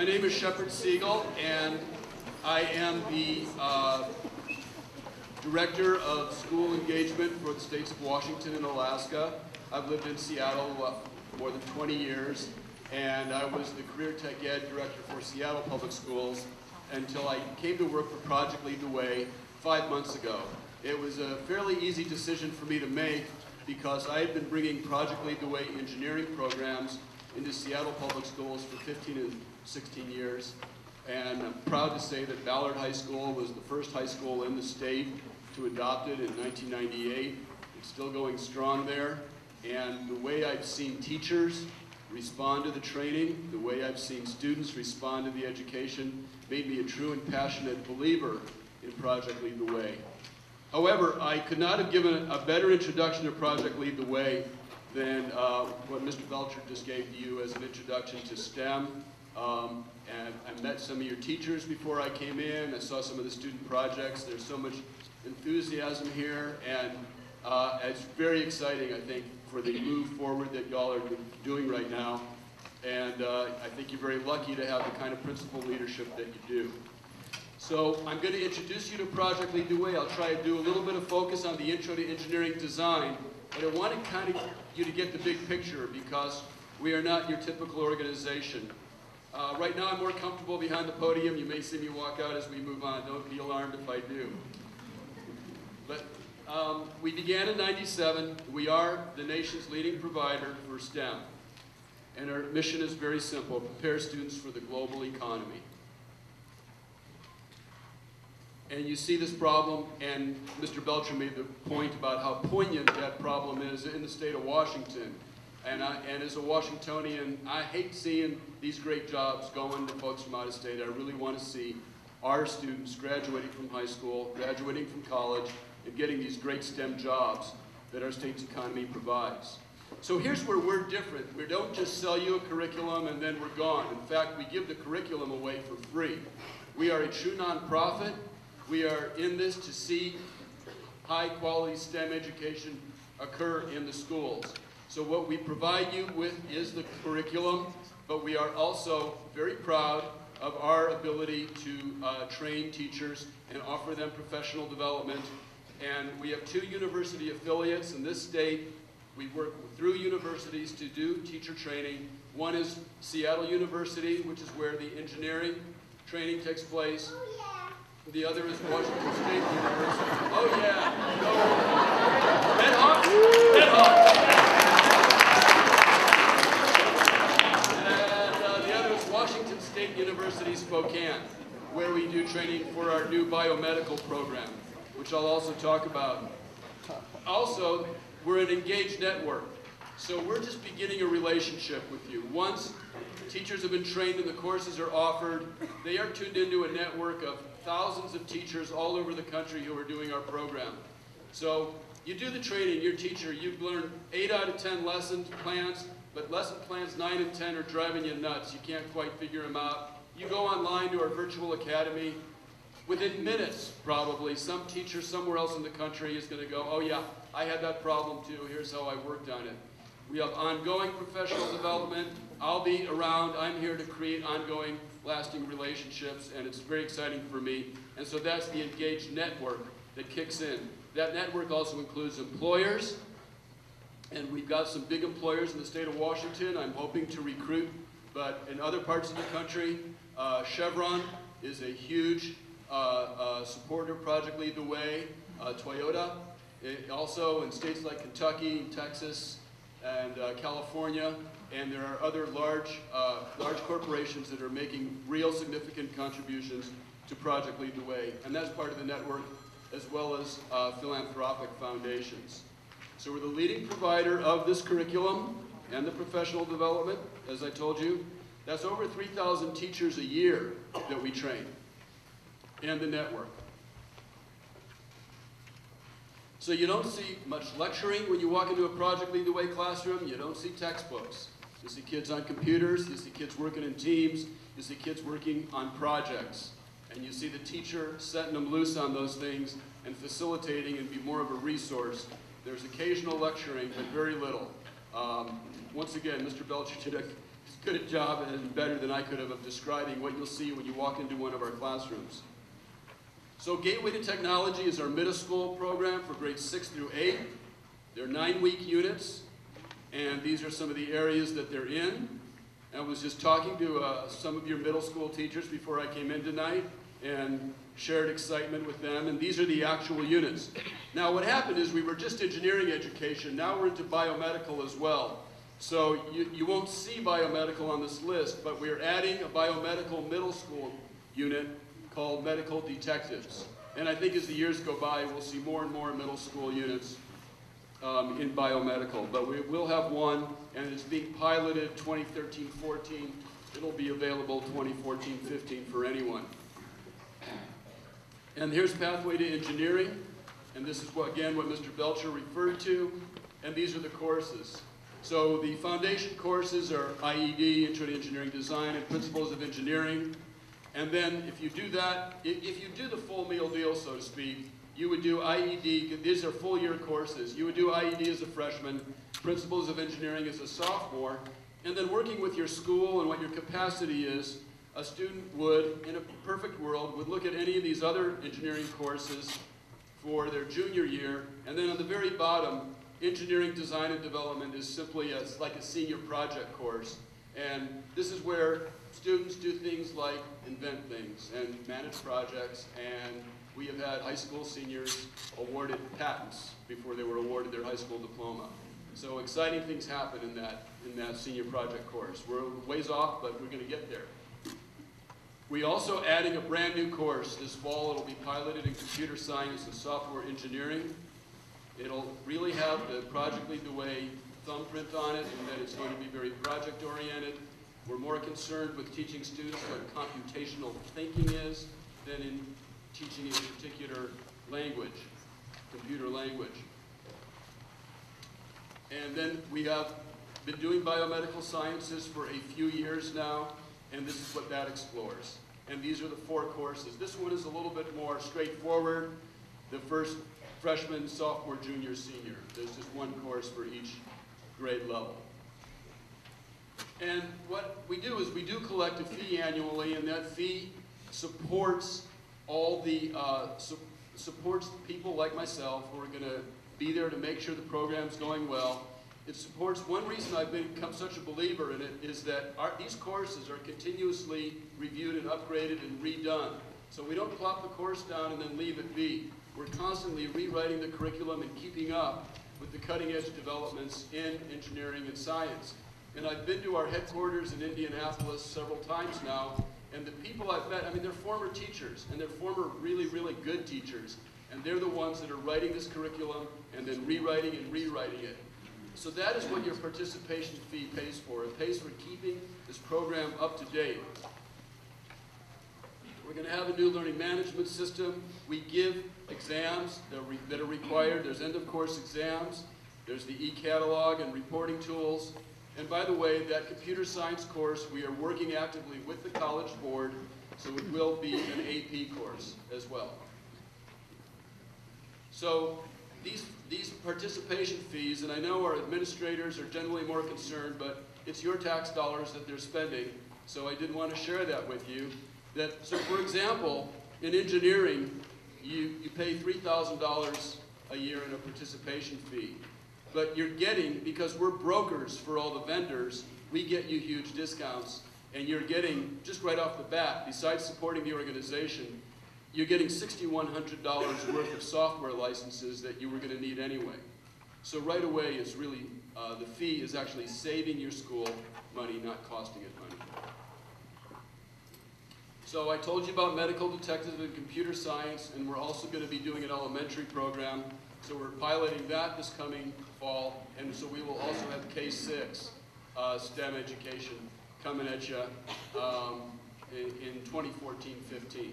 My name is Shepherd Siegel, and I am the uh, Director of School Engagement for the states of Washington and Alaska. I've lived in Seattle uh, more than 20 years, and I was the Career Tech Ed Director for Seattle Public Schools until I came to work for Project Lead the Way five months ago. It was a fairly easy decision for me to make because I had been bringing Project Lead the Way engineering programs into Seattle Public Schools for 15 and 16 years. And I'm proud to say that Ballard High School was the first high school in the state to adopt it in 1998. It's still going strong there. And the way I've seen teachers respond to the training, the way I've seen students respond to the education, made me a true and passionate believer in Project Lead the Way. However, I could not have given a better introduction to Project Lead the Way than uh, what Mr. Belcher just gave to you as an introduction to STEM. Um, and I met some of your teachers before I came in. I saw some of the student projects. There's so much enthusiasm here, and uh, it's very exciting, I think, for the move forward that y'all are doing right now. And uh, I think you're very lucky to have the kind of principal leadership that you do. So I'm going to introduce you to Project Lead the Way. I'll try to do a little bit of focus on the intro to engineering design, but I want to kind of you to get the big picture because we are not your typical organization. Uh, right now I'm more comfortable behind the podium. You may see me walk out as we move on. Don't be alarmed if I do. But um, we began in 97. We are the nation's leading provider for STEM. And our mission is very simple, prepare students for the global economy. And you see this problem, and Mr. Belcher made the point about how poignant that problem is in the state of Washington. And, I, and as a Washingtonian, I hate seeing these great jobs going to folks from out of state. I really want to see our students graduating from high school, graduating from college, and getting these great STEM jobs that our state's economy provides. So here's where we're different. We don't just sell you a curriculum and then we're gone. In fact, we give the curriculum away for free. We are a true nonprofit. We are in this to see high quality STEM education occur in the schools. So what we provide you with is the curriculum, but we are also very proud of our ability to uh, train teachers and offer them professional development. And we have two university affiliates in this state. We work through universities to do teacher training. One is Seattle University, which is where the engineering training takes place. The other is Washington State University. Oh yeah, no. Red Hawks? Red Hawks. And uh, the other is Washington State University Spokane, where we do training for our new biomedical program, which I'll also talk about. Also, we're an engaged network. So we're just beginning a relationship with you. Once teachers have been trained and the courses are offered, they are tuned into a network of thousands of teachers all over the country who are doing our program. So you do the training, your teacher, you've learned 8 out of 10 lesson plans, but lesson plans 9 and 10 are driving you nuts. You can't quite figure them out. You go online to our virtual academy. Within minutes, probably, some teacher somewhere else in the country is going to go, oh yeah, I had that problem too. Here's how I worked on it. We have ongoing professional development. I'll be around. I'm here to create ongoing, lasting relationships, and it's very exciting for me. And so that's the engaged network that kicks in. That network also includes employers, and we've got some big employers in the state of Washington I'm hoping to recruit, but in other parts of the country, uh, Chevron is a huge uh, uh, supporter of Project Lead the Way, uh, Toyota, it also in states like Kentucky, Texas, and uh, California, and there are other large, uh, large corporations that are making real significant contributions to Project Lead the Way, and that's part of the network, as well as uh, philanthropic foundations. So we're the leading provider of this curriculum and the professional development, as I told you. That's over 3,000 teachers a year that we train, and the network. So you don't see much lecturing when you walk into a Project Lead the Way classroom. You don't see textbooks. You see kids on computers. You see kids working in teams. You see kids working on projects. And you see the teacher setting them loose on those things and facilitating and be more of a resource. There's occasional lecturing, but very little. Um, once again, Mr. Belcher did a good job and better than I could have of describing what you'll see when you walk into one of our classrooms. So Gateway to Technology is our middle school program for grades six through eight. They're nine-week units, and these are some of the areas that they're in. I was just talking to uh, some of your middle school teachers before I came in tonight, and shared excitement with them, and these are the actual units. Now what happened is we were just engineering education, now we're into biomedical as well. So you, you won't see biomedical on this list, but we're adding a biomedical middle school unit called medical detectives. And I think as the years go by, we'll see more and more middle school units um, in biomedical. But we will have one, and it's being piloted 2013-14. It'll be available 2014-15 for anyone. And here's Pathway to Engineering, and this is, what, again, what Mr. Belcher referred to, and these are the courses. So the foundation courses are IED, Intro to Engineering Design, and Principles of Engineering. And then if you do that, if, you do the full meal deal, so to speak, you would do IED, these are full year courses. You would do IED as a freshman, Principles of Engineering as a sophomore, and then working with your school and what your capacity is, a student would, in a perfect world, would look at any of these other engineering courses for their junior year, and then on the very bottom, engineering design and development is simply a, like a senior project course. And this is where students do things like invent things and manage projects, and we have had high school seniors awarded patents before they were awarded their high school diploma. So exciting things happen in that, in that senior project course. We're ways off, but we're going to get there. We also adding a brand new course this fall. It'll be piloted in computer science and software engineering. It'll really have the Project Lead the Way thumbprint on it, and that it's going to be very project oriented. We're more concerned with teaching students what computational thinking is than in teaching a particular language, computer language. And then we have been doing biomedical sciences for a few years now and this is what that explores. And these are the four courses. This one is a little bit more straightforward. The first freshman, sophomore, junior, senior. There's just one course for each grade level. And what we do is we do collect a fee annually, and that fee supports all the uh, su supports people like myself who are going to be there to make sure the program's going well it supports, one reason I've become such a believer in it is that our, these courses are continuously reviewed and upgraded and redone. So we don't plop the course down and then leave it be. We're constantly rewriting the curriculum and keeping up with the cutting edge developments in engineering and science. And I've been to our headquarters in Indianapolis several times now, and the people I've met, I mean, they're former teachers, and they're former really, really good teachers, and they're the ones that are writing this curriculum and then rewriting and rewriting it. So that is what your participation fee pays for. It pays for keeping this program up to date. We're going to have a new learning management system. We give exams that are, required. There's end of course exams. There's the e-catalog and reporting tools. And by the way, that computer science course, we are working actively with the College Board, so it will be an AP course as well. So these, these participation fees, and I know our administrators are generally more concerned, but it's your tax dollars that they're spending, so I did want to share that with you. That, so for example, in engineering, you, you pay $3,000 a year in a participation fee. But you're getting, because we're brokers for all the vendors, we get you huge discounts. And you're getting, just right off the bat, besides supporting the organization, you're getting $6,100 worth of software licenses that you were going to need anyway. So right away, it's really, uh, the fee is actually saving your school money, not costing it money. So I told you about medical detectives and computer science, and we're also going to be doing an elementary program. So we're piloting that this coming fall, and so we will also have K-6 uh, STEM education coming at you um, in, in 2014-15.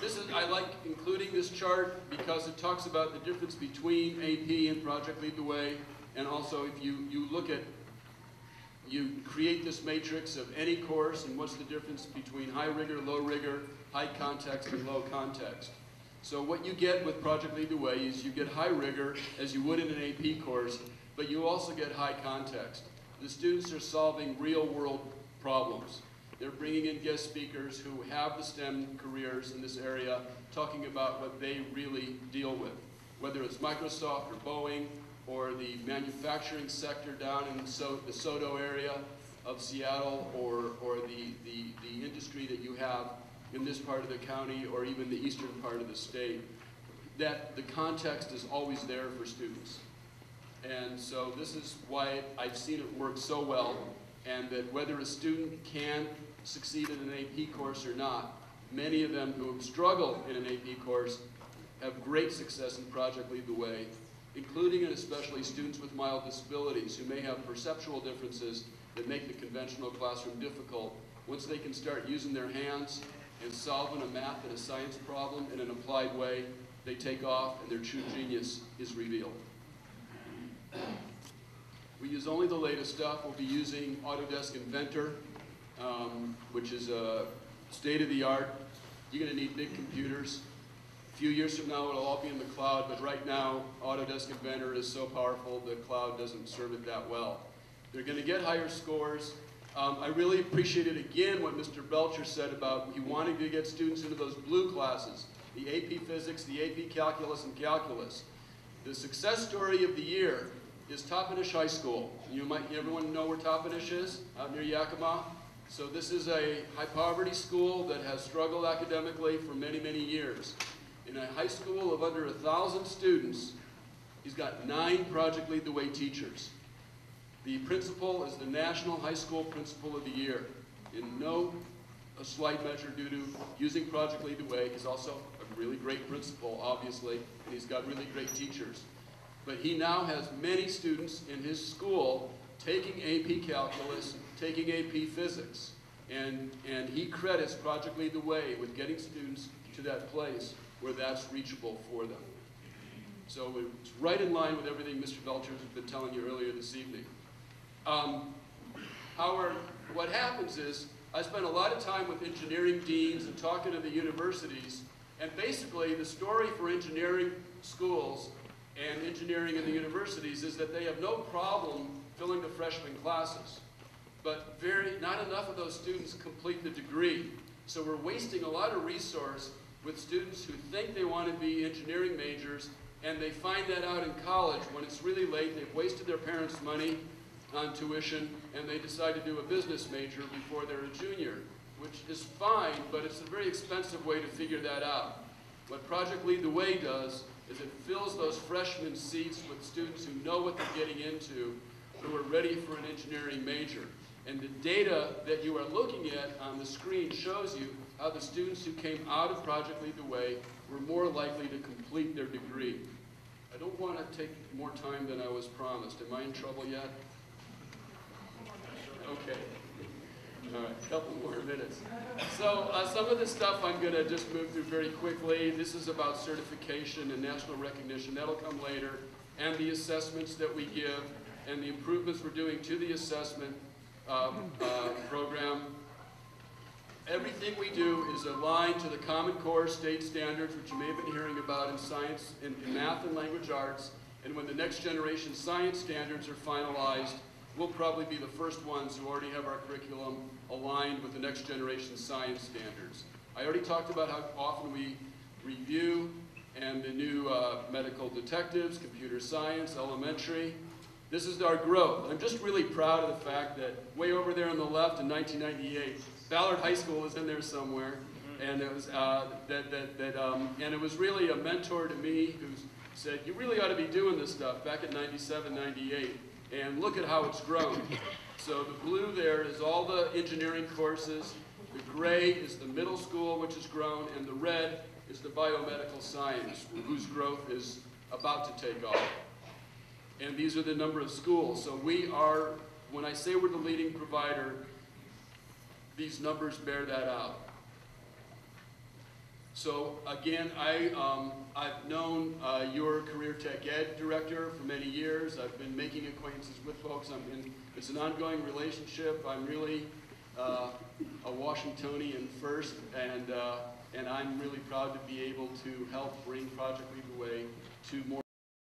This is, I like including this chart because it talks about the difference between AP and Project Lead the Way. And also if you, you look at, you create this matrix of any course and what's the difference between high rigor, low rigor, high context, and low context. So what you get with Project Lead the Way is you get high rigor as you would in an AP course, but you also get high context. The students are solving real-world problems. They're bringing in guest speakers who have the STEM careers in this area, talking about what they really deal with, whether it's Microsoft or Boeing or the manufacturing sector down in so, the SoDo area of Seattle or, or the, the, the industry that you have in this part of the county or even the eastern part of the state. That the context is always there for students. And so this is why I've seen it work so well and that whether a student can succeed in an AP course or not, many of them who struggle in an AP course have great success in Project Lead the Way, including and especially students with mild disabilities who may have perceptual differences that make the conventional classroom difficult. Once they can start using their hands and solving a math and a science problem in an applied way, they take off and their true genius is revealed. We use only the latest stuff. We'll be using Autodesk Inventor, um, which is a state-of-the-art. You're going to need big computers. A few years from now, it'll all be in the cloud, but right now, Autodesk Inventor is so powerful, the cloud doesn't serve it that well. They're going to get higher scores. Um, I really appreciated again what Mr. Belcher said about he wanting to get students into those blue classes, the AP Physics, the AP Calculus, and Calculus. The success story of the year is Toppenish High School. You might, everyone know where Toppenish is, out near Yakima? So this is a high poverty school that has struggled academically for many, many years. In a high school of under a thousand students, he's got nine Project Lead the Way teachers. The principal is the National High School Principal of the Year. In no slight measure due to using Project Lead the Way. He's also a really great principal, obviously, and he's got really great teachers. But he now has many students in his school taking AP Calculus, taking AP Physics. And, and he credits Project Lead the Way with getting students to that place where that's reachable for them. So it's right in line with everything Mr. Belcher has been telling you earlier this evening. Um, Howard, what happens is, I spent a lot of time with engineering deans and talking to the universities, and basically the story for engineering schools and engineering in the universities is that they have no problem filling the freshman classes. But very, not enough of those students complete the degree. So we're wasting a lot of resource with students who think they want to be engineering majors and they find that out in college when it's really late, they've wasted their parents' money on tuition, and they decide to do a business major before they're a junior, which is fine, but it's a very expensive way to figure that out. What Project Lead the Way does is it fills those freshman seats with students who know what they're getting into, who are ready for an engineering major. And the data that you are looking at on the screen shows you how the students who came out of Project Lead the Way were more likely to complete their degree. I don't want to take more time than I was promised. Am I in trouble yet? Okay. All right, a couple more minutes. So uh, some of the stuff I'm going to just move through very quickly. This is about certification and national recognition. That'll come later. And the assessments that we give and the improvements we're doing to the assessment uh, uh, program. Everything we do is aligned to the Common Core state standards, which you may have been hearing about in science, in, in math and language arts. And when the next generation science standards are finalized, we'll probably be the first ones who already have our curriculum aligned with the next generation science standards. I already talked about how often we review and the new uh, medical detectives, computer science, elementary. This is our growth. I'm just really proud of the fact that way over there on the left in 1998, Ballard High School is in there somewhere, and it was uh, that that that um, and it was really a mentor to me who said you really ought to be doing this stuff back in 97, 98, and look at how it's grown. So the blue there is all the engineering courses, the gray is the middle school which has grown, and the red is the biomedical science whose growth is about to take off. And these are the number of schools. So we are, when I say we're the leading provider, these numbers bear that out. So again, I, um, I've known uh, your Career Tech Ed director for many years. I've been making acquaintances with folks. I'm in, it's an ongoing relationship. I'm really uh, a Washingtonian first, and, uh, and I'm really proud to be able to help bring Project Lead the Way to more